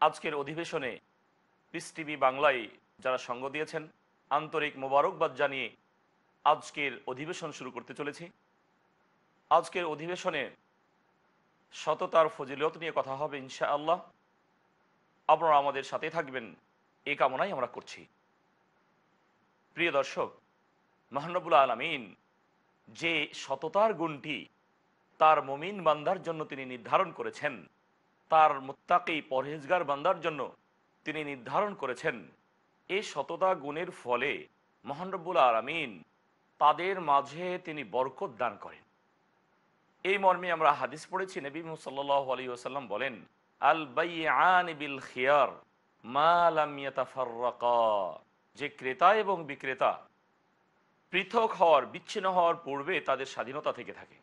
আজকের অধিবেশনে piece TV বাংলায় যারা সঙ্গ দিয়েছেন, আন্তরিক মোবারকবাদ জানিয়ে আজকের অধিবেশন শুরু করতে চলেছি। আজকের অধিবেশনে সততার ফজিলত নিয়ে কথা হবে ইনশা আল্লাহ আপনারা আমাদের সাথে থাকবেন, এ কামনাই আমরা করছি। প্রিয় দর্শক মহানবুল আলমিন যে সততার গুণটি তার মমিন বান্দার জন্য তিনি নির্ধারণ করেছেন। তার মুত্তাকি পরহেজগার বান্দার জন্য তিনি নির্ধারণ করেছেন। এই সততা গুণের ফলে মহানরব্বুল আলমিন তাদের মাঝে তিনি বরকত দান করেন। এই মর্মে আমরা হাদিস পড়েছি, নবী সাল্লাহ আলী ওসাল্লাম বলেন, আল বিল খিয়ার যে ক্রেতা এবং বিক্রেতা পৃথক হওয়ার, বিচ্ছিন্ন হওয়ার পূর্বে তাদের স্বাধীনতা থেকে থাকে।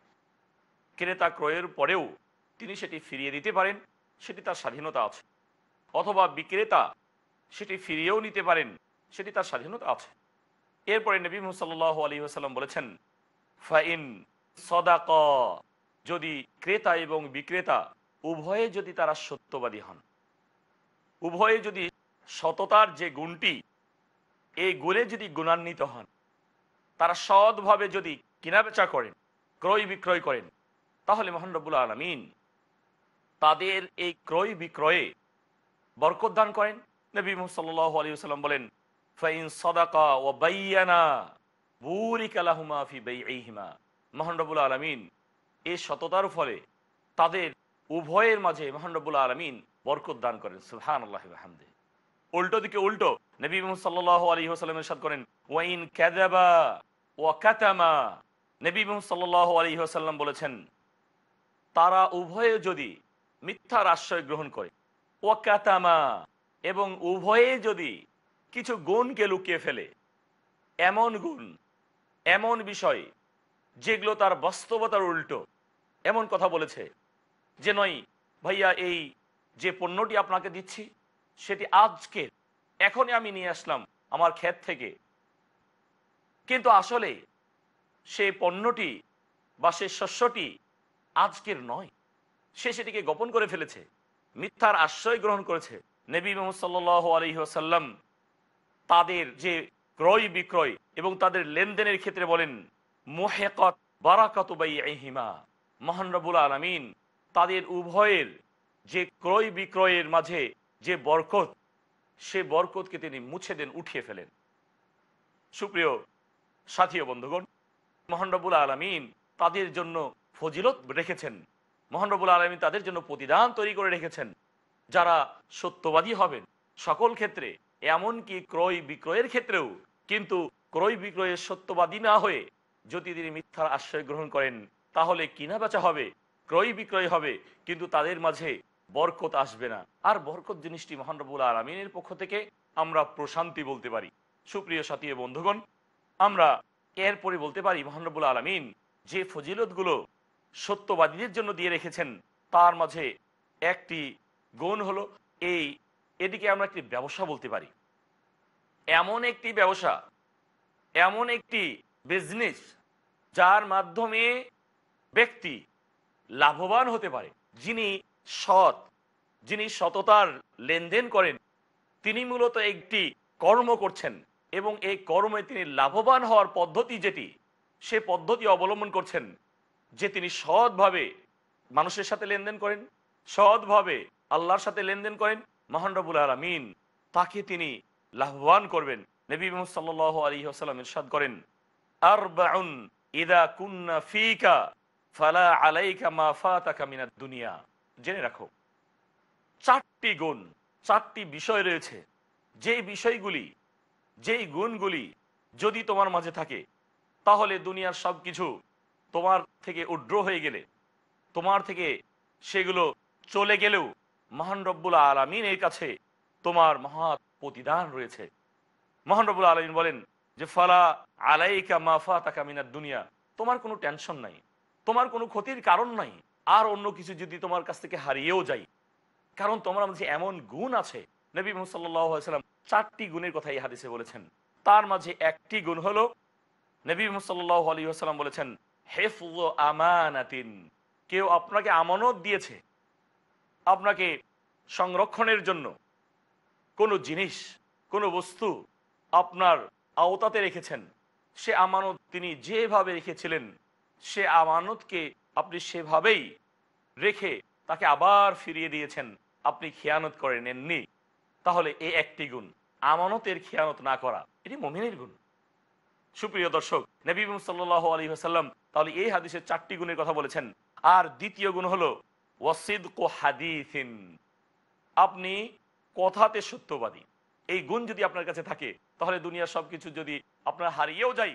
ক্রেতা ক্রয়ের পরেও তিনি সেটি ফিরিয়ে দিতে পারেন, সেটি তার স্বাধীনতা আছে। অথবা বিক্রেতা সেটি ফিরিয়েও নিতে পারেন, সেটি তার স্বাধীনতা আছে। এরপরে নবী মুসাল্লাহ আলী আসাল্লাম বলেছেন, ফাইন সদাক যদি ক্রেতা এবং বিক্রেতা উভয়ে যদি তারা সত্যবাদী হন, উভয়ে যদি সততার যে গুণটি, এই গুণে যদি গুণান্বিত হন, তারা সৎভাবে যদি কেনাবেচা করেন, ক্রয় বিক্রয় করেন তাহলে মোহানরবুল আলমিন তাদের এই ক্রয় বিক্রয়ে বরকত দান করেন। নবী সাল্লাম বলেন, ফাইন ও ফি আলমিন এই সততার ফলে তাদের উভয়ের মাঝে মোহানরবুল আলমিন বরকত দান করেন। সুহান আল্লাহ উল্টো দিকে উল্টো নবী সাল্লাহ আলী করেন, ওয়াইন ক্যাদাবা ওয়াকাতামা নবী সাল্লাহ আলী সাল্লাম বলেছেন তারা উভয়ে যদি মিথ্যার আশ্রয় গ্রহণ করে। ওয়াকাতামা, এবং উভয়ে যদি কিছু গুণকে লুকিয়ে ফেলে। এমন গুণ, এমন বিষয়, যেগুলো তার বাস্তবতার উল্টো। এমন কথা বলেছে যে নয়, ভাইয়া, এই যে পণ্যটি আপনাকে দিচ্ছি, সেটি আজকে এখনই আমি নিয়ে আসলাম আমার ক্ষেত থেকে। কিন্তু আসলে সে পণ্যটি বা সে শস্যটি আজকের নয়। সে সেটিকে গোপন করে ফেলেছে, মিথ্যার আশ্রয় গ্রহণ করেছে। নবী মোহাম্মদ সাল্লাহ আলহিহাসাল্লাম তাদের যে ক্রয় বিক্রয় এবং তাদের লেনদেনের ক্ষেত্রে বলেন, মোহেকত বারাকাতুবাই হিমা মহানরবুল আলমিন, তাদের উভয়ের যে ক্রয় বিক্রয়ের মাঝে যে বরকত, সে বরকতকে তিনি মুছে দেন, উঠিয়ে ফেলেন। সুপ্রিয় সাথী বন্ধুগণ মোহানরবুল আলমিন তাদের জন্য ফজিলত রেখেছেন। মোহানরবুল আলমিন তাদের জন্য প্রতিদান তৈরি করে রেখেছেন। যারা সত্যবাদী হবেন, সকল ক্ষেত্রে, এমনকি ক্রয় বিক্রয়ের ক্ষেত্রেও। কিন্তু ক্রয় বিক্রয়ের সত্যবাদী না হয়ে যদি তিনি মিথ্যার আশ্রয় গ্রহণ করেন, তাহলে কিনা বেচা হবে, ক্রয় বিক্রয় হবে, কিন্তু তাদের মাঝে বরকত আসবে না। আর বরকত জিনিসটি মহানরবুল আলমিনের পক্ষ থেকে আমরা প্রশান্তি বলতে পারি। সুপ্রিয় সাথী বন্ধুগণ, আমরা এরপরে বলতে পারি মহানরবুল আলমিন যে ফজিলতগুলো সত্যবাদীদের জন্য দিয়ে রেখেছেন। তার মাঝে একটি গুণ হলো এই, এটিকে আমরা একটি ব্যবসা বলতে পারি। এমন একটি ব্যবসা, এমন একটি বিজনেস যার মাধ্যমে ব্যক্তি লাভবান হতে পারে। যিনি সৎ, যিনি সততার লেনদেন করেন, তিনি মূলত একটি কর্ম করছেন এবং এই কর্মে তিনি লাভবান হওয়ার পদ্ধতি যেটি, সে পদ্ধতি অবলম্বন করছেন। যে তিনি সৎভাবে মানুষের সাথে লেনদেন করেন, সৎভাবে আল্লাহর সাথে লেনদেন করেন, মহান মহানরবুল আলমিন, তাকে তিনি লাভবান করবেন। নবী মোহাম্মদ আলী আসালাম ইরশাদ করেন আর ইদা কুন্না ফিকা ফালা আলাইকা মা ফাতাকা মিনাদ দুনিয়া। জেনে রাখো, চারটি গুণ, চারটি বিষয় রয়েছে। যেই বিষয়গুলি, যেই গুণগুলি যদি তোমার মাঝে থাকে, তাহলে দুনিয়ার সব কিছু তোমার থেকে উড্র হয়ে গেলে, তোমার থেকে সেগুলো চলে গেলেও মহান রব্বুল আলমিনের কাছে তোমার মহা প্রতিদান রয়েছে। মহান রব্বুল আলমিন বলেন যে, ফালা আলাইকা মাফা তাকা মিনার দুনিয়া। তোমার কোনো টেনশন নাই, তোমার কোনো ক্ষতির কারণ নাই, আর অন্য কিছু যদি তোমার কাছ থেকে হারিয়েও যায় কারণ তোমার মধ্যে এমন গুণ আছে। নবী মুসাল্লাম চারটি গুণের কথা এই হাদিসে বলেছেন। তার মাঝে একটি গুণ হলো, নবী মুসাল্লাহ আলী আসাল্লাম বলেছেন হেফুজ আমানাতিন। কেউ আপনাকে আমানত দিয়েছে। আপনাকে সংরক্ষণের জন্য। কোনো জিনিস, কোনো বস্তু আপনার আওতাতে রেখেছেন। সে আমানত তিনি যেভাবে রেখেছিলেন, সে আমানতকে আপনি সেভাবেই রেখে তাকে আবার ফিরিয়ে দিয়েছেন। আপনি খেয়ানত করে নেননি তাহলে এই একটি গুণ। আমানতের খেয়ানত না করা, এটি মমিনের গুণ। সুপ্রিয় দর্শক, নবী সাল্লাহ আলী হাসাল্লাম তাহলে এই হাদিসের চারটি গুণের কথা বলেছেন। আর দ্বিতীয় গুণ হলো ওয়াসিদ কো হাদিসিন, আপনি কথাতে সত্যবাদী। এই গুণ যদি আপনার কাছে থাকে, তাহলে দুনিয়ার সবকিছু যদি আপনার হারিয়েও যাই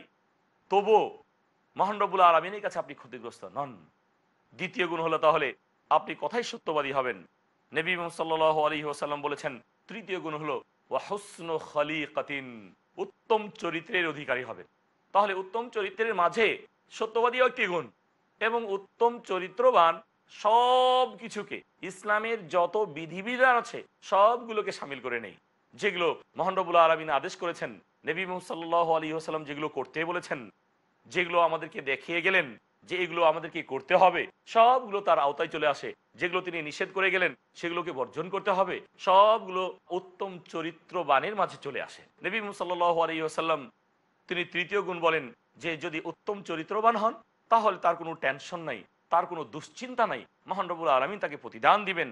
তবু মহানরবুল আলমিনের কাছে আপনি ক্ষতিগ্রস্ত নন। দ্বিতীয় গুণ হলো তাহলে, আপনি কথাই সত্যবাদী হবেন। নবী সাল্লাহ আলী ওসাল্লাম বলেছেন, তৃতীয় গুণ হলো ওয়াহসন খালিকাতিন উত্তম চরিত্রের অধিকারী হবে তাহলে উত্তম চরিত্রের মাঝে সত্যবাদীও একটি গুণ এবং উত্তম চরিত্রবান সব কিছুকে ইসলামের যত বিধিবিধান আছে, সবগুলোকে সামিল করে নেই। যেগুলো মহানবুল্লা আলমিন আদেশ করেছেন, নবী সাল্লাহ আলী আসালাম যেগুলো করতে বলেছেন, যেগুলো আমাদেরকে দেখিয়ে গেলেন যে এগুলো আমাদেরকে করতে হবে, সবগুলো তার আওতায় চলে আসে। যেগুলো তিনি নিষেধ করে গেলেন, সেগুলোকে বর্জন করতে হবে। সবগুলো উত্তম চরিত্রবানের মাঝে চলে আসে। নবী আলাইসাল্লাম তিনি তৃতীয় গুণ বলেন যে, যদি উত্তম চরিত্রবান হন, তাহলে তার কোনো টেনশন নাই, তার কোনো দুশ্চিন্তা নাই। মহানরবুল আলমিন তাকে প্রতিদান দিবেন।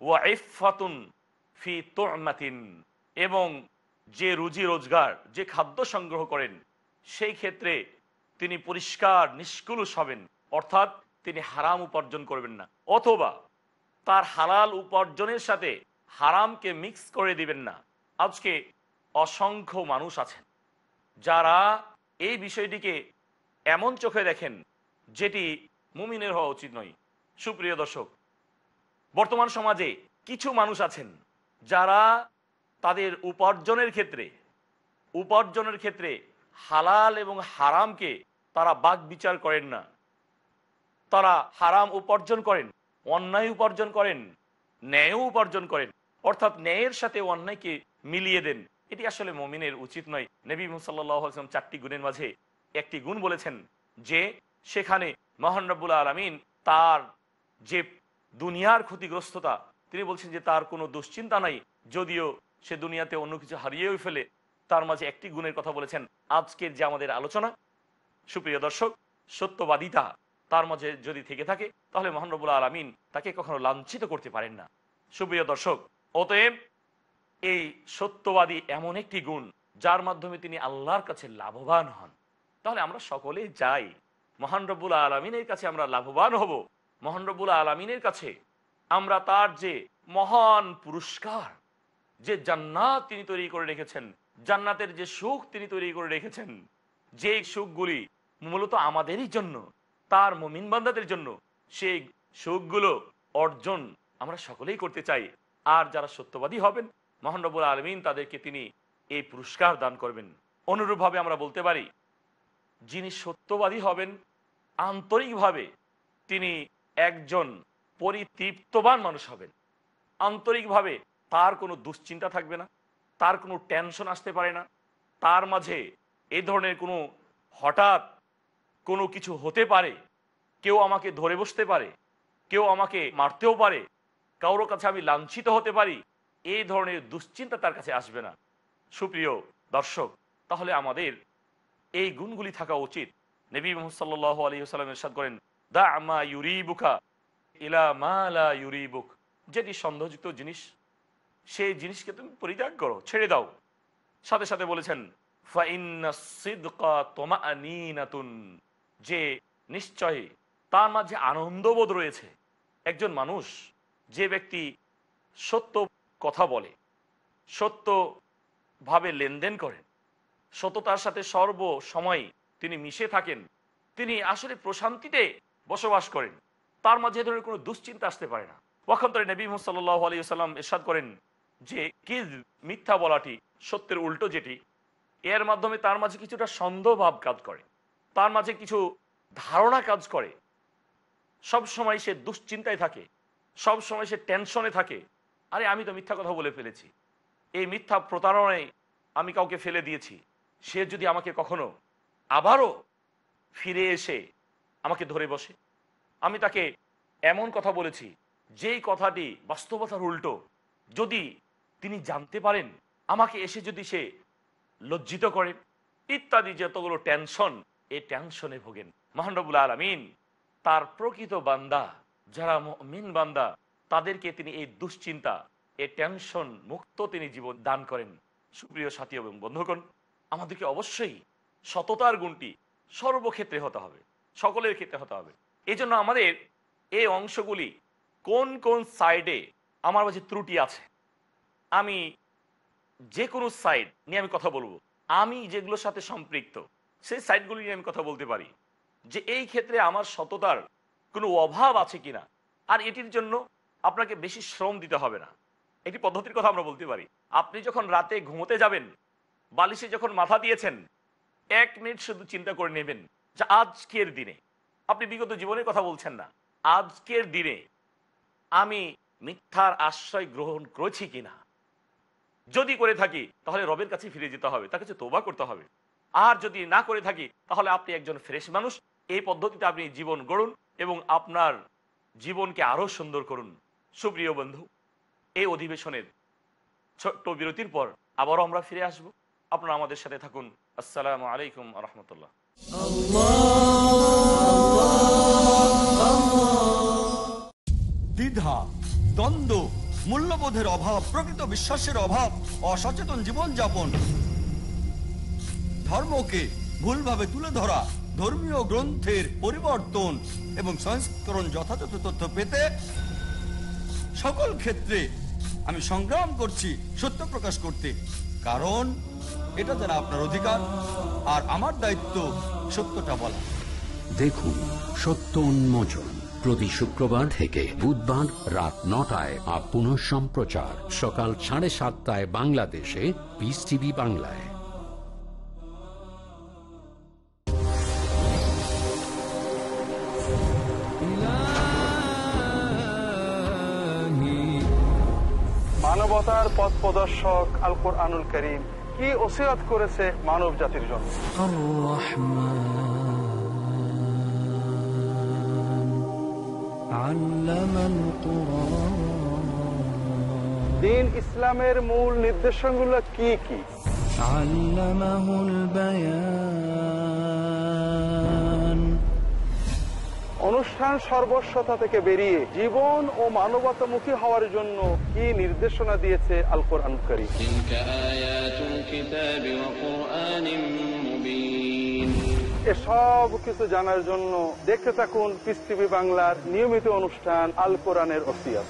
ওয়াইফাতুন ফি তোমাতিন, এবং যে রুজি রোজগার, যে খাদ্য সংগ্রহ করেন, সেই ক্ষেত্রে তিনি পরিষ্কার, নিষ্কুলুষ হবেন। অর্থাৎ তিনি হারাম উপার্জন করবেন না। অথবা তার হালাল উপার্জনের সাথে হারামকে মিক্স করে দিবেন না। আজকে অসংখ্য মানুষ আছেন, যারা এই বিষয়টিকে এমন চোখে দেখেন যেটি মুমিনের হওয়া উচিত নয়। সুপ্রিয় দর্শক, বর্তমান সমাজে কিছু মানুষ আছেন যারা তাদের উপার্জনের ক্ষেত্রে উপার্জনের ক্ষেত্রে হালাল এবং হারামকে তারা বাক বিচার করেন না। তারা হারাম উপার্জন করেন, অন্যায় উপার্জন করেন, ন্যায়ও উপার্জন করেন। অর্থাৎ ন্যায়ের সাথে অন্যায়কে মিলিয়ে দেন। এটি আসলে মমিনের উচিত নয়। নবী মুসাল্লাম চারটি গুণের মাঝে একটি গুণ বলেছেন যে, সেখানে মহানরবুল্লা আলমিন তার যে দুনিয়ার ক্ষতিগ্রস্ততা, তিনি বলছেন যে তার কোনো দুশ্চিন্তা নাই, যদিও সে দুনিয়াতে অন্য কিছু হারিয়েও ফেলে তার মাঝে একটি গুণের কথা বলেছেন আজকের যে আমাদের আলোচনা। সুপ্রিয় দর্শক, সত্যবাদিতা তার মাঝে যদি থেকে থাকে, তাহলে মহানবুল্লাহ আলমিন তাকে কখনো লাঞ্ছিত করতে পারেন না। সুপ্রিয় দর্শক, অতএব এই সত্যবাদী এমন একটি গুণ যার মাধ্যমে তিনি আল্লাহর কাছে লাভবান হন। তাহলে আমরা সকলেই যাই মহান রব্বুল আলমিনের কাছে আমরা লাভবান হব। মহান রব্বুল আলমিনের কাছে আমরা তার যে মহান পুরস্কার, যে জান্নাত তিনি তৈরি করে রেখেছেন জান্নাতের যে সুখ তিনি তৈরি করে রেখেছেন যে সুখগুলি মূলত আমাদেরই জন্য, তার মমিন বান্দাদের জন্য, সেই সুখগুলো অর্জন আমরা সকলেই করতে চাই। আর যারা সত্যবাদী হবেন মহানবুল আলমিন তাদেরকে তিনি এই পুরস্কার দান করবেন। অনুরূপভাবে আমরা বলতে পারি, যিনি সত্যবাদী হবেন, আন্তরিকভাবে তিনি একজন পরিতৃপ্তবান মানুষ হবেন। আন্তরিকভাবে তার কোনো দুশ্চিন্তা থাকবে না। তার কোনো টেনশন আসতে পারে না। তার মাঝে এই ধরনের কোনো হঠাৎ কোনো কিছু হতে পারে, কেউ আমাকে ধরে বসতে পারে, কেউ আমাকে মারতেও পারে, কারোর কাছে আমি লাঞ্ছিত হতে পারি এই ধরনের দুশ্চিন্তা তার কাছে আসবে না। সুপ্রিয় দর্শক, তাহলে আমাদের এই গুণগুলি থাকা উচিত। নবী মোহাম্মদ আলী সাল্লাম এরশাদ করেন দা আমা ইউরিবুকা ইলা মালা ইউরিবুক। যেটি সন্দেহযুক্ত জিনিস সেই জিনিসকে তুমি পরিত্যাগ করো, ছেড়ে দাও। সাথে সাথে বলেছেন যে নিশ্চয়ই তার মাঝে আনন্দবোধ রয়েছে। একজন মানুষ যে ব্যক্তি সত্য কথা বলে সত্যভাবে লেনদেন করেন সততার সাথে সর্ব সময় তিনি মিশে থাকেন, তিনি আসলে প্রশান্তিতে বসবাস করেন। তার মাঝে ধরনের কোনো দুশ্চিন্তা আসতে পারে না। ওয়াক্ষন্তরে নবী সাল্লাহ আলী সাল্লাম এরশাদ করেন যে কি মিথ্যা বলাটি সত্যের উল্টো যেটি, এর মাধ্যমে তার মাঝে কিছুটা সন্দেহভাব কাজ করে, তার মাঝে কিছু ধারণা কাজ করে। সব সময় সে দুশ্চিন্তায় থাকে সব সময় সে টেনশনে থাকে, আরে আমি তো মিথ্যা কথা বলে ফেলেছি, এই মিথ্যা প্রতারণায় আমি কাউকে ফেলে দিয়েছি, সে যদি আমাকে কখনো আবারও ফিরে এসে আমাকে ধরে বসে, আমি তাকে এমন কথা বলেছি, যেই কথাটি বাস্তবতার উল্টো, যদি তিনি জানতে পারেন, আমাকে এসে যদি সে লজ্জিত করেন ইত্যাদি যতগুলো টেনশন এই টেনশনে ভোগেন। মহানবুল আলমিন, তার প্রকৃত বান্দা, যারা মিন বান্দা, তাদেরকে তিনি এই দুশ্চিন্তা, এ টেনশন মুক্ত তিনি জীবন দান করেন। সুপ্রিয় সাথী এবং বন্ধুগণ, আমাদেরকে অবশ্যই সততার গুণটি সর্বক্ষেত্রে হতে হবে, সকলের ক্ষেত্রে হতে হবে। এই আমাদের এই অংশগুলি কোন কোন সাইডে আমার মাঝে ত্রুটি আছে আমি যে কোনো সাইড নিয়ে আমি কথা বলব। আমি যেগুলোর সাথে সম্পৃক্ত, সেই সাইডগুলি নিয়ে আমি কথা বলতে পারি। যে এই ক্ষেত্রে আমার সততার কোনো অভাব আছে কিনা, আর এটির জন্য আপনাকে বেশি শ্রম দিতে হবে না। একটি পদ্ধতির কথা আমরা বলতে পারি। আপনি যখন রাতে ঘুমোতে যাবেন, বালিশে যখন মাথা দিয়েছেন, এক মিনিট শুধু চিন্তা করে নেবেন যে আজকের দিনে, আপনি বিগত জীবনের কথা বলছেন না, আজকের দিনে আমি মিথ্যার আশ্রয় গ্রহণ করেছি কিনা? যদি করে থাকি, তাহলে রবের কাছে ফিরে যেতে হবে, তার কাছে তোবা করতে হবে। আর যদি না করে থাকি, তাহলে আপনি একজন ফ্রেশ মানুষ। এই পদ্ধতিতে আপনি জীবন গড়ুন এবং আপনার জীবনকে আরও সুন্দর করুন। সুপ্রিয় বন্ধু, এই অধিবেশনের ছোট্ট বিরতির পর আবারও আমরা ফিরে আসব। আপনারা আমাদের সাথে থাকুন। আসসালামু আলাইকুম রহমতুল্লাহ। মূল্যবোধের অভাব, প্রকৃত বিশ্বাসের অভাব, অসচেতন জীবনযাপন। ধর্মকে ভুলভাবে তুলে ধরা, ধর্মীয় গ্রন্থের পরিবর্তন এবং সংস্করণ যথাযথ তথ্য পেতে সকল ক্ষেত্রে আমি সংগ্রাম করছি সত্য প্রকাশ করতে। কারণ এটা যারা আপনার অধিকার আর আমার দায়িত্ব সত্যটা বলা। দেখুন, সত্য উন্মোচন। প্রতি শুক্রবার থেকে বুধবার রাত নটায় আর পুনঃ সম্প্রচার। সকাল সাড়ে সাতটায় বাংলাদেশে পিস টিভি বাংলায়। মানবতার পথ প্রদর্শক আল কোরআনুল করিম কি ওসিরাত করেছে মানব জাতির জন্য দিন ইসলামের মূল নির্দেশনগুলো কি কি? অনুষ্ঠান সর্বস্বতা থেকে বেরিয়ে জীবন ও মানবতামুখী হওয়ার জন্য কি নির্দেশনা দিয়েছে আলকোর আনকারী এসব কিছু জানার জন্য দেখতে থাকুন পিস টিভি বাংলার নিয়মিত অনুষ্ঠান আল কোরআনের ওসিয়াত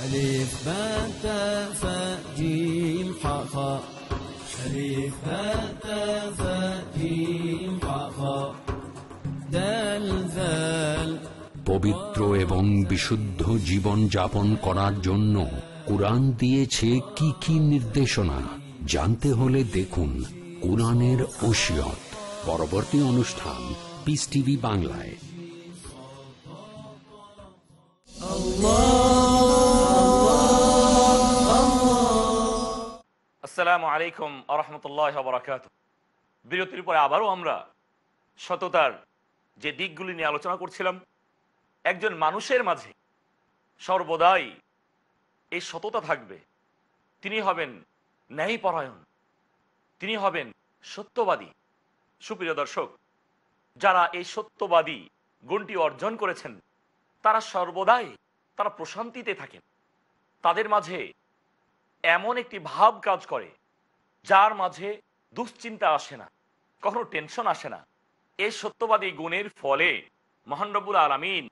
ألف باء تاء ثاء جيم حاء خاء ألف باء تاء ثاء جيم حاء خاء دال ذال পবিত্র এবং বিশুদ্ধ জীবন যাপন করার জন্য কোরআন দিয়েছে কি কি নির্দেশনা জানতে হলে দেখুন কোরআনের ওসিয়ত পরবর্তী অনুষ্ঠান পিস টিভি বাংলায়। আসসালামু আলাইকুম আরহামতুল্লাহ বরাকাত বিরতির পরে আবারও আমরা সততার যে দিকগুলি নিয়ে আলোচনা করছিলাম, একজন মানুষের মাঝে সর্বদাই এই সততা থাকবে। তিনি হবেন ন্যায়পরায়ণ, তিনি হবেন সত্যবাদী সুপ্রিয় দর্শক, যারা এই সত্যবাদী গুণটি অর্জন করেছেন, তারা সর্বদাই, তারা প্রশান্তিতে থাকেন। তাদের মাঝে এমন একটি ভাব কাজ করে, যার মাঝে দুশ্চিন্তা আসে না, কখনো টেনশন আসে না। এই সত্যবাদী গুণের ফলে মহানরবুল আলমিন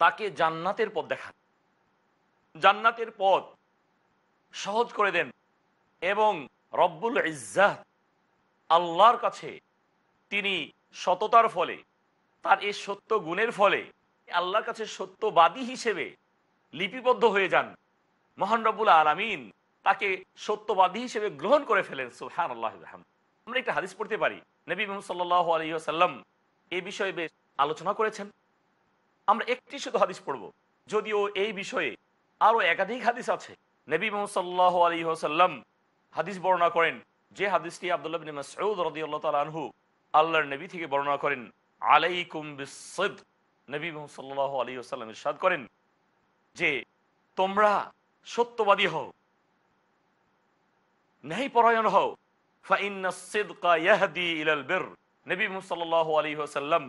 তাকে জান্নাতের পথ দেখান। জান্নাতের পথ সহজ করে দেন এবং রব্বুল ইজ্জাত আল্লাহর কাছে তিনি সততার ফলে, তার এই সত্য গুণের ফলে, আল্লাহর কাছে সত্যবাদী হিসেবে লিপিবদ্ধ হয়ে যান। মহান রব্বুল আলমিন তাকে সত্যবাদী হিসেবে গ্রহণ করে ফেলেন সুহান আল্লাহ আমরা একটা হাদিস পড়তে পারি। নবী মোহাম্মদ সাল্লাহ আলহিহাসাল্লাম এই বিষয়ে বেশ আলোচনা করেছেন। আমরা একটি শুধু হাদিস পড়ব, যদিও এই বিষয়ে আরও একাধিক হাদিস আছে। নবী মোহাম্মদ সাল্লাহ আলী সাল্লাম হাদিস বর্ণনা করেন যে হাদিসটি আব্দুল্লাহ বিন মাসউদ রাদিয়াল্লাহু তাআলা আনহু আল্লাহর নবী থেকে বর্ণনা করেন, আলাইকুম বিসিদ নবী মোহাম্মদ সাল্লাল্লাহু আলাইহি ওয়াসাল্লাম ইরশাদ করেন যে, তোমরা সত্যবাদী হও ন্যায় পরায়ণ হও নবী সাল্লাল্লাহু আলাইহি ওয়াসাল্লাম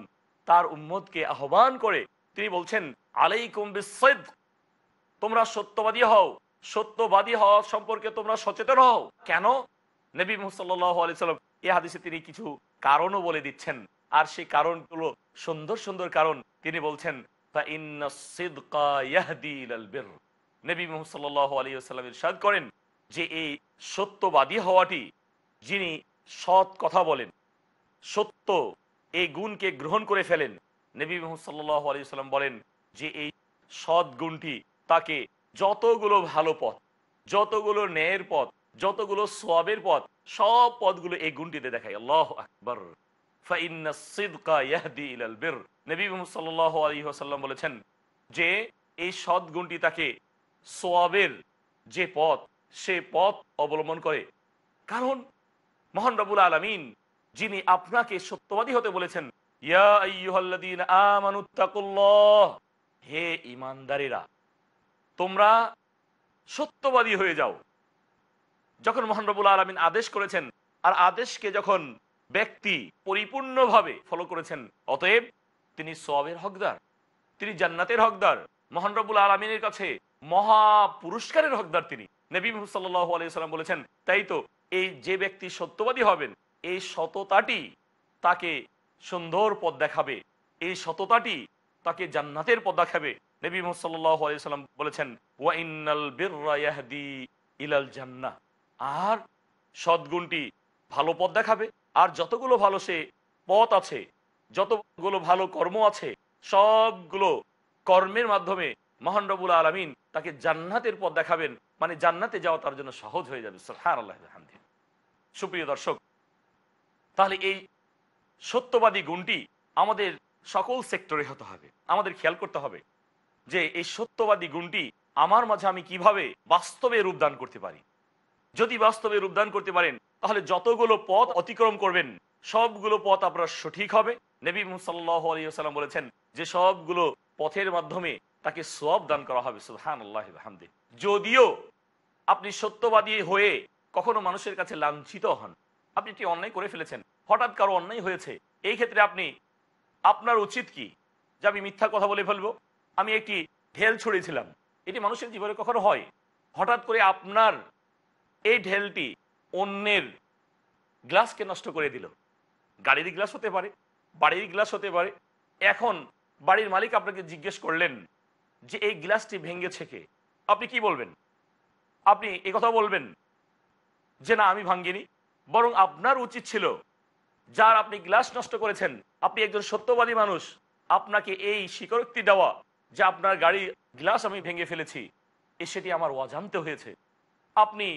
তার উম্মতকে আহ্বান করে তিনি বলছেন, আলাইকুম বিসিদ তোমরা সত্যবাদী হও, সত্যবাদী হওয়া সম্পর্কে তোমরা সচেতন হও। কেন? নবী মুহাম্মদ এই হাদিসে তিনি কিছু কারণও বলে দিচ্ছেন। আর সেই কারণগুলো সুন্দর সুন্দর কারণ তিনি বলছেন নবী ওয়াসাল্লাম ইরশাদ করেন যে এই সত্যবাদী হওয়াটি যিনি সৎ কথা বলেন, সত্য এই গুণকে গ্রহণ করে ফেলেন, নবী মোহাম্মদ আলিয়াল্লাম বলেন যে এই সৎ গুণটি তাকে যতগুলো ভালো পথ, যতগুলো ন্যায়ের পথ যতগুলো সোয়াবের পথ, সব পথগুলো এই গুণটিতে দেখায়। আল্লাহ আকবর। বলেছেন যে, এই সৎ গুণটি তাকে সোয়াবের যে পথ, সে পথ অবলম্বন করে। কারণ, মহান রবুল আলমিন, যিনি আপনাকে সত্যবাদী হতে বলেছেন হে ইমানদারেরা তোমরা সত্যবাদী হয়ে যাও। যখন মহান রবুল আলমিন আদেশ করেছেন, আর আদেশকে যখন ব্যক্তি পরিপূর্ণভাবে ফলো করেছেন, অতএব তিনি সবের হকদার, তিনি জান্নাতের হকদার, মহান রবুল আলমিনের কাছে মহা পুরস্কারের হকদার তিনি। নবী সাল্লাহ আলাইসাল্লাম বলেছেন, তাই তো, এই যে ব্যক্তি সত্যবাদী হবেন, এই সততাটি তাকে সুন্দর পথ দেখাবে, এই সততাটি তাকে জান্নাতের পথ দেখাবে। নবী মোহাম্মদ সাল্লাল্লাহু আলাইহি সাল্লাম বলেছেন, ওয়া ইন্নাল বিররা ইয়াহদি ইলাল জান্নাহ। আর সদ্গুণটি ভালো পথ দেখাবে। আর যতগুলো ভালো সে পথ আছে, যতগুলো ভালো কর্ম আছে, সবগুলো কর্মের মাধ্যমে মহান রবুল আলমিন তাকে জান্নাতের পথ দেখাবেন। মানে জান্নাতে যাওয়া তার জন্য সহজ হয়ে যাবে। হ্যাঁ আল্লাহ সুপ্রিয় দর্শক, তাহলে এই সত্যবাদী গুণটি আমাদের সকল সেক্টরে হতে হবে। আমাদের খেয়াল করতে হবে যে এই সত্যবাদী গুণটি আমার মাঝে আমি কীভাবে বাস্তবে রূপদান করতে পারি। যদি বাস্তবে রূপদান করতে পারেন, তাহলে যতগুলো পথ অতিক্রম করবেন, সবগুলো পথ আপনার সঠিক হবে। নবী সাল্লাহ আলিয়াল্লাম বলেছেন যে সবগুলো পথের মাধ্যমে তাকে সব দান করা হবে। সুহান যদিও আপনি সত্যবাদী হয়ে কখনো মানুষের কাছে লাঞ্ছিত হন, আপনি একটি অন্যায় করে ফেলেছেন, হঠাৎ কারও অন্যায় হয়েছে, এই ক্ষেত্রে আপনি, আপনার উচিত কি? যে আমি মিথ্যা কথা বলে ফেলব, আমি একটি ঢেল ছড়িয়েছিলাম এটি মানুষের জীবনে কখনো হয়? হঠাৎ করে আপনার এই ঢেলটি অন্যের গ্লাসকে নষ্ট করে দিল। গাড়ির গ্লাস হতে পারে, বাড়ির গ্লাস হতে পারে। এখন বাড়ির মালিক আপনাকে জিজ্ঞেস করলেন যে এই গ্লাসটি ভেঙেছে কে? আপনি কি বলবেন? আপনি কথা বলবেন যে না, আমি ভাঙ্গিনি, বরং আপনার উচিত ছিল যার আপনি গ্লাস নষ্ট করেছেন, আপনি একজন সত্যবাদী মানুষ, আপনাকে এই স্বীকারোক্তি দেওয়া যে আপনার গাড়ি গ্লাস আমি ভেঙে ফেলেছি, এ সেটি আমার অজান্তে হয়েছে। আপনি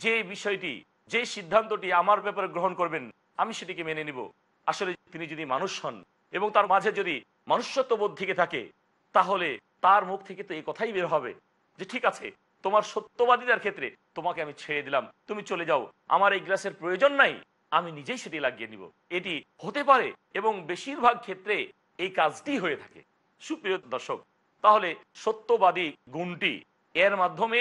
যে বিষয়টি, যে সিদ্ধান্তটি আমার ব্যাপারে গ্রহণ করবেন, আমি সেটিকে মেনে নিব। আসলে তিনি যদি মানুষ হন এবং তার মাঝে যদি মনুষ্যত্ববোধ থেকে থাকে, তাহলে তার মুখ থেকে তো এই কথাই বের হবে যে, ঠিক আছে, তোমার সত্যবাদীদের ক্ষেত্রে তোমাকে আমি ছেড়ে দিলাম, তুমি চলে যাও। আমার এই গ্লাসের প্রয়োজন নাই, আমি নিজেই সেটি লাগিয়ে নিব। এটি হতে পারে এবং বেশিরভাগ ক্ষেত্রে এই কাজটি হয়ে থাকে। সুপ্রিয় দর্শক, তাহলে সত্যবাদী গুণটি এর মাধ্যমে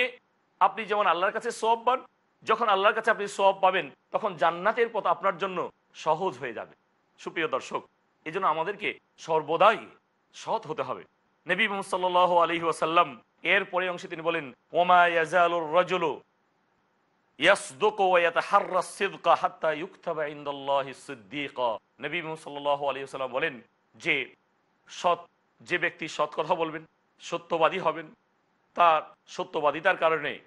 আপনি যেমন আল্লাহর কাছে সব পান যখন আল্লাহর কাছে আপনি সব পাবেন, তখন জান্নাতের পথ আপনার জন্য সহজ হয়ে যাবে। সুপ্রিয় দর্শক এই আমাদেরকে সর্বদাই সৎ হতে হবে। নবী সাল আলহি ওয়াসাল্লাম, এর পরে অংশে তিনি বলেন বলেন, যে সৎ, যে ব্যক্তি সৎ কথা বলবেন, সত্যবাদী হবেন, তার সত্যবাদিতার কারণে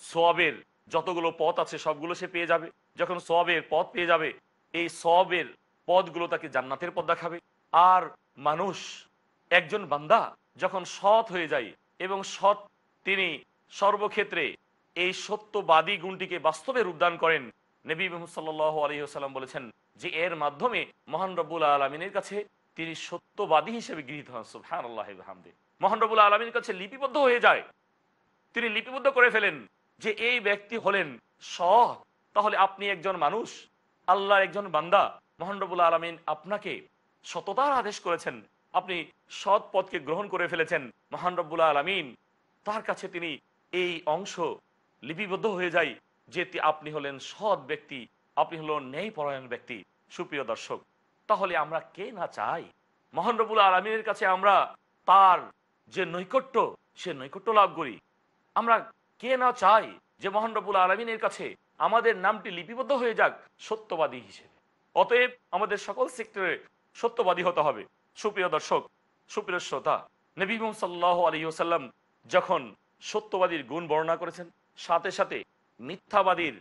সোয়াবের যতগুলো পথ আছে সবগুলো সে পেয়ে যাবে। যখন সোয়াবের পথ পেয়ে যাবে, এই সবের পথগুলো তাকে জান্নাতের পথ দেখাবে। আর মানুষ, একজন বান্দা যখন সৎ হয়ে যায় এবং সৎ তিনি সর্বক্ষেত্রে এই সত্যবাদী গুণটিকে বাস্তবে রূপদান করেন, নবী মোহাম্মদ সাল্লাহ আলহিহাল্লাম বলেছেন যে এর মাধ্যমে মহান রব্বুল আলমিনের কাছে তিনি সত্যবাদী হিসেবে গৃহীত হন। সুহান আল্লাহ মহান রব্বুল আলমীর কাছে লিপিবদ্ধ হয়ে যায়। তিনি লিপিবদ্ধ করে ফেলেন। যে এই ব্যক্তি হলেন সৎ, তাহলে আপনি একজন মানুষ। আল্লাহর একজন বান্দা। মহানরবুল আলমিন আপনাকে সততার আদেশ করেছেন। আপনি সৎ পথকে গ্রহণ করে ফেলেছেন মহান রব্বুল্লাহ আলমিন। তার কাছে তিনি এই অংশ লিপিবদ্ধ হয়ে যায় যে আপনি হলেন সৎ ব্যক্তি, আপনি হলেন ন্যায়পরায়ণ ব্যক্তি। সুপ্রিয় দর্শক, তাহলে আমরা কে না চাই? মহান রব্বুল আলমিনের কাছে আমরা তার যে নৈকট্য, সে নৈকট্য লাভ করি। আমরা কে না চায় যে মহান রব্বুল আলমিনের কাছে আমাদের নামটি লিপিবদ্ধ হয়ে যাক সত্যবাদী হিসেবে। অতএব আমাদের সকল সেক্টরে সত্যবাদী হতে হবে। সুপ্রিয় দর্শক, সুপ্রিয় শ্রোতা, নবী সাল্লাহ আলী ওসাল্লাম যখন সত্যবাদীর গুণ বর্ণনা করেছেন, সাথে সাথে মিথ্যাবাদীর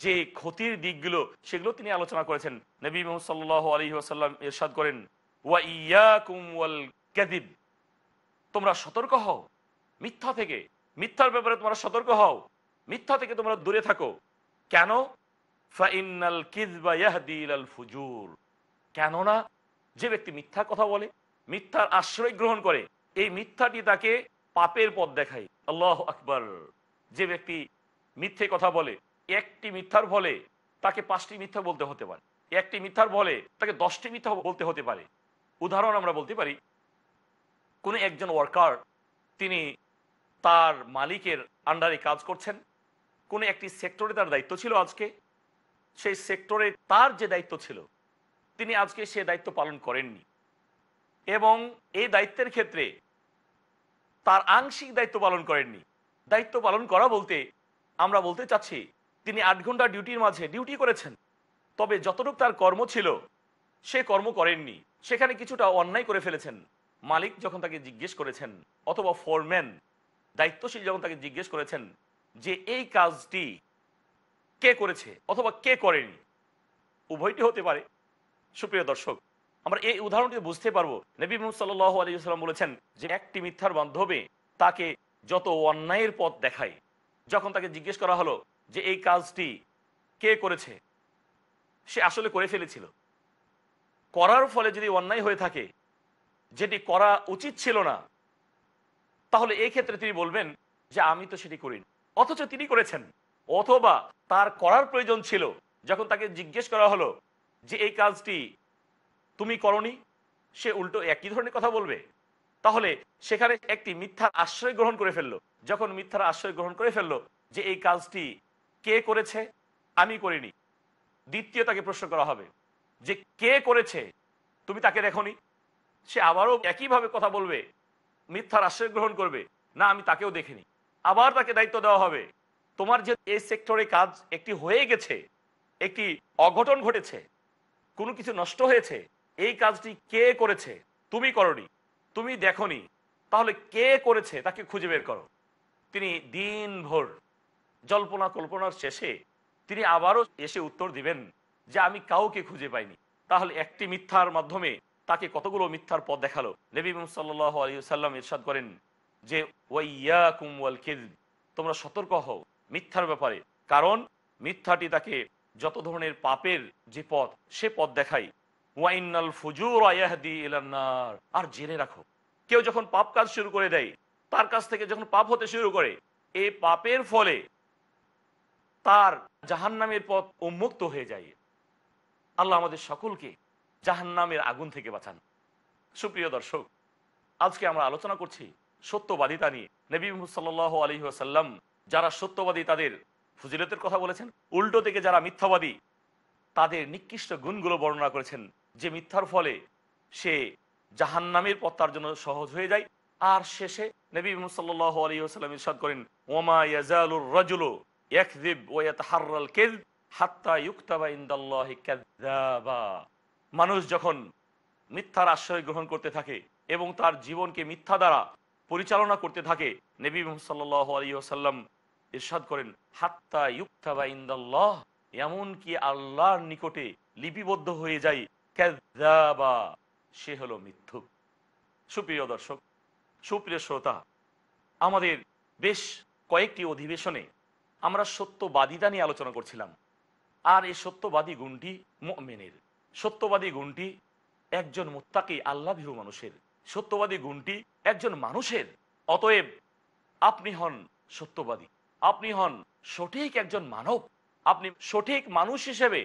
যে ক্ষতির দিকগুলো, সেগুলো তিনি আলোচনা করেছেন। নবী মোহাম্মদ সাল্লাহ আলী ওসাল্লাম এরশাদ করেন, ওয়া ইয়াকুম ওয়াল কাদিব তোমরা সতর্ক হও মিথ্যা থেকে। মিথ্যার ব্যাপারে তোমরা সতর্ক হও। মিথ্যা থেকে তোমরা দূরে থাকো। কেন? ফুজুর। কেননা, যে ব্যক্তি মিথ্যা কথা বলে, মিথ্যার আশ্রয় গ্রহণ করে, এই মিথ্যাটি তাকে পাপের পথ দেখায়। আল্লাহ আকবর। যে ব্যক্তি মিথ্যে কথা বলে, একটি মিথ্যার ফলে তাকে পাঁচটি মিথ্যা বলতে হতে পারে। একটি মিথ্যার বলে তাকে দশটি মিথ্যা বলতে হতে পারে। উদাহরণ আমরা বলতে পারি, কোনো একজন ওয়ার্কার তিনি তার মালিকের আন্ডারে কাজ করছেন। কোনো একটি সেক্টরে তার দায়িত্ব ছিল আজকে। সেই সেক্টরে তার যে দায়িত্ব ছিল, তিনি আজকে সে দায়িত্ব পালন করেননি। এবং এই দায়িত্বের ক্ষেত্রে তার আংশিক দায়িত্ব পালন করেননি। দায়িত্ব পালন করা বলতে আমরা বলতে চাচ্ছি, তিনি আট ঘণ্টা ডিউটির মাঝে ডিউটি করেছেন। তবে যতটুকু তার কর্ম ছিল, সে কর্ম করেননি। সেখানে কিছুটা অন্যায় করে ফেলেছেন। মালিক যখন তাকে জিজ্ঞেস করেছেন, অথবা ফোরম্যান দায়িত্বশীল যখন তাকে জিজ্ঞেস করেছেন যে এই কাজটি কে করেছে অথবা কে করেনি, উভয়টি হতে পারে। সুপ্রিয় দর্শক, আমরা এই উদাহরণটি বুঝতে পারব। নবী সাল্লাহ আলী সাল্লাম বলেছেন যে একটি মিথ্যার বান্ধবে তাকে যত অন্যায়ের পথ দেখায়। যখন তাকে জিজ্ঞেস করা হলো যে এই কাজটি কে করেছে, সে আসলে করে ফেলেছিল। করার ফলে যদি অন্যায় হয়ে থাকে, যেটি করা উচিত ছিল না তাহলে এই ক্ষেত্রে তিনি বলবেন যে আমি তো সেটি করিনি। অথচ তিনি করেছেন। অথবা তার করার প্রয়োজন ছিল। যখন তাকে জিজ্ঞেস করা হলো যে, এই কাজটি তুমি করনি? সে উল্টো একই ধরনের কথা বলবে। তাহলে সেখানে একটি মিথ্যার আশ্রয় গ্রহণ করে ফেলল। যখন মিথ্যার আশ্রয় গ্রহণ করে ফেলল যে, এই কাজটি কে করেছে? আমি করিনি। দ্বিতীয় তাকে প্রশ্ন করা হবে যে, কে করেছে? তুমি তাকে দেখনি? সে আবারও একইভাবে কথা বলবে মিথ্যার আশ্রয় গ্রহণ করবে। না, আমি তাকেও দেখিনি। আবার তাকে দায়িত্ব দেওয়া হবে। তোমার যে এই সেক্টরে কাজ একটি হয়ে গেছে, একটি অঘটন ঘটেছে, কোনো কিছু নষ্ট হয়েছে, এই কাজটি কে করেছে, তুমি করনি, তুমি দেখনি, তাহলে কে করেছে তাকে খুঁজে বের করো। তিনি দিনভর জল্পনা কল্পনার শেষে তিনি আবারও এসে উত্তর দিবেন যে আমি কাউকে খুঁজে পাইনি। তাহলে একটি মিথ্যার মাধ্যমে তাকে কতগুলো মিথ্যার পথ দেখাল? নবী সাল্লাহ সাল্লাম ইরশাদ করেন যে ওয়াইয়া কুমওয়াল কিদ তোমরা সতর্ক হও মিথ্যার ব্যাপারে। কারণ মিথ্যাটি তাকে যত ধরনের পাপের যে পথ, সে পথ দেখাই ওয়াইনাল ফুজুর আয়াহদি ইলান্নার আর জেনে রাখো, কেউ যখন পাপ কাজ শুরু করে দেয়, তার কাছ থেকে যখন পাপ হতে শুরু করে এই পাপের ফলে তার জাহান্নামের পথ উন্মুক্ত হয়ে যায়। আল্লাহ আমাদের সকলকে জাহান্নামের আগুন থেকে বাঁচান। সুপ্রিয় দর্শক, আজকে আমরা আলোচনা করছি সত্যবাদিতা নিয়ে। নবী সাল্লাহ আলী আসাল্লাম যারা সত্যবাদী তাদের ফজিলতের কথা বলেছেন, উল্টো থেকে যারা মিথ্যাবাদী, তাদের নিকৃষ্ট গুণগুলো বর্ণনা করেছেন, যে মিথ্যার ফলে সে জাহান্নামের পথ তার জন্য সহজ হয়ে যায়। আর শেষে নবী সাল্লাহ আলী আসাল্লাম করেন, ওমা ইয়াজালুর রাজুলু ইয়াকযিব ওয়া ইয়াতাহাররাল কিযব হাত্তা ইউকতাবা ইনদাল্লাহি মানুষ যখন মিথ্যার আশ্রয় গ্রহণ করতে থাকে এবং তার জীবনকে মিথ্যা দ্বারা পরিচালনা করতে থাকে, নবী সাল্লাহ ইরশাদ করেন, হাত্তা ইউক্তা বা ইন্দাল্লাহ এমনকি আল্লাহর নিকটে লিপিবদ্ধ হয়ে যায় ক্যাদাবা সে হলো মিথ্যুক সুপ্রিয় দর্শক, সুপ্রিয় শ্রোতা, আমাদের বেশ কয়েকটি অধিবেশনে আমরা সত্যবাদিতা নিয়ে আলোচনা করছিলাম, আর এই সত্যবাদী গুণটি মেনের সত্যবাদী গুণটি একজন মুত্তাকি ভীরু মানুষের। সত্যবাদী গুণটি একজন মানুষের। অতএব আপনি হন সত্যবাদী। আপনি হন সঠিক একজন মানব। আপনি সঠিক মানুষ হিসেবে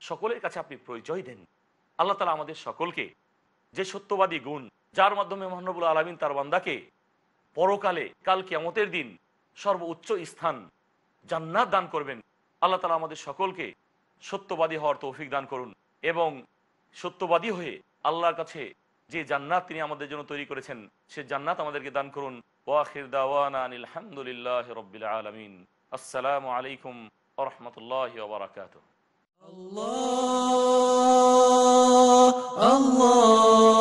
সকলের কাছে আপনি পরিচয় দেন। আল্লাহ তালা আমাদের সকলকে যে সত্যবাদী গুণ, যার মাধ্যমে মহানবুল আলমিন তার বান্দাকে পরকালে, কাল কেমতের দিন সর্বোচ্চ স্থান জান্নাত দান করবেন। আল্লাহ তালা আমাদের সকলকে সত্যবাদী হওয়ার তৌফিক দান করুন। এবং সত্যবাদী হয়ে আল্লাহর কাছে যে জান্নাত তিনি আমাদের জন্য তৈরি করেছেন, সে জান্নাত আমাদেরকে দান করুন। দাওয়ানা আলহামদুলিল্লাহ রবিল আলমিন। আসসালামু আলাইকুম আরহামতুল্লাহ Allah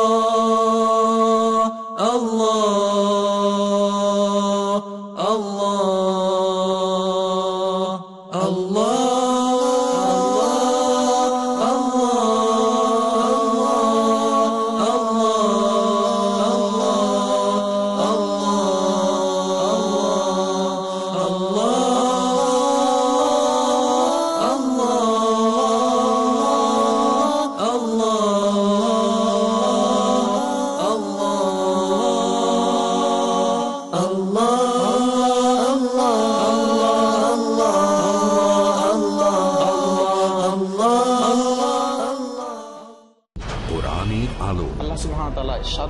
কোরআনের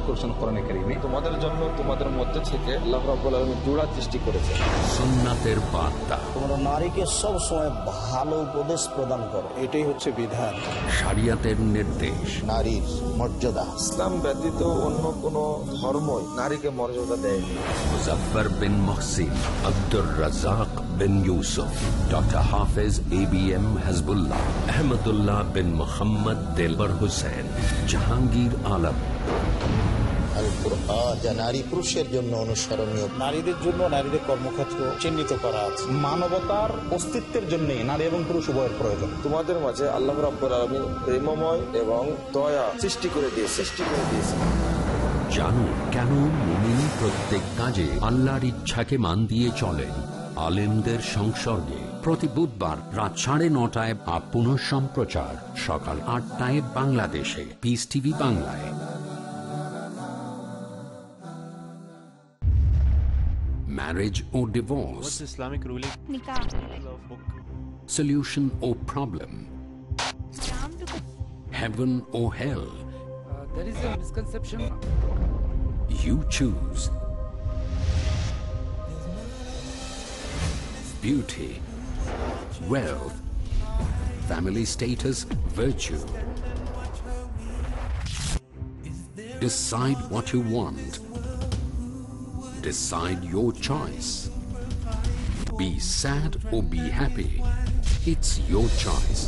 ইরশাদ করেছেন কোরআনে কারীমে। তোমাদের জন্য তোমাদের মধ্যে থেকে আল্লাহ রাব্বুল আলামিন জোড়া সৃষ্টি করেছে। সুন্নাতের বার্তা। তোমরা নারীকে সব সময় ভালো উপদেশ প্রদান করো। এটাই হচ্ছে বিধান। শরিয়াতের নির্দেশ। নারীর মর্যাদা। ইসলাম ব্যতীত অন্য কোন ধর্মই নারীকে মর্যাদা দেয়নি। Muzaffar bin Mohsin Abdur Razzak bin Yusuf doctor Hafez A B M Hasbullah Ahmadullah bin Mohammad Delwar Hossain Jahangir Alam. যা নারী পুরুষের জন্য অনুসরণীয়। নারীদের জন্য নারীদের কর্মক্ষেত্র চিহ্নিত করা আছে। মানবতার অস্তিত্বের জন্য নারী এবং পুরুষ উভয়ের প্রয়োজন। তোমাদের মাঝে আল্লাহ রাব্বুল আলামিন প্রেমময় এবং দয়া সৃষ্টি করে দিয়ে সৃষ্টি করে দিয়েছে। জানুন কেন মুমিন প্রত্যেক কাজে আল্লাহর ইচ্ছাকে মান দিয়ে চলেন? আলেমদের সংসর্গে। প্রতি বুধবার রাত সাড়ে নটায় আপ সম্প্রচার সকাল আটটায় বাংলাদেশে। পিস টিভি বাংলায়। Marriage or divorce, Islamic ruling? solution or problem, heaven or hell. there is a misconception. You choose. Beauty, wealth, family status, virtue. Decide what you want. Decide your choice. Be sad or be happy. It's your choice.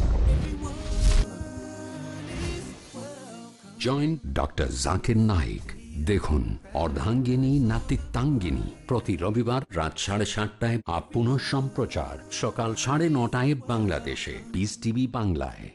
Join doctor Zakir Naik দেখুন অর্ধাঙ্গিনী, নাতিত্বাঙ্গিনী প্রতি রবিবার রাত সাড়ে সাতটায় up পুনঃ সম্প্রচার সকাল সাড়ে নটায় বাংলাদেশে পিস টিভি বাংলায়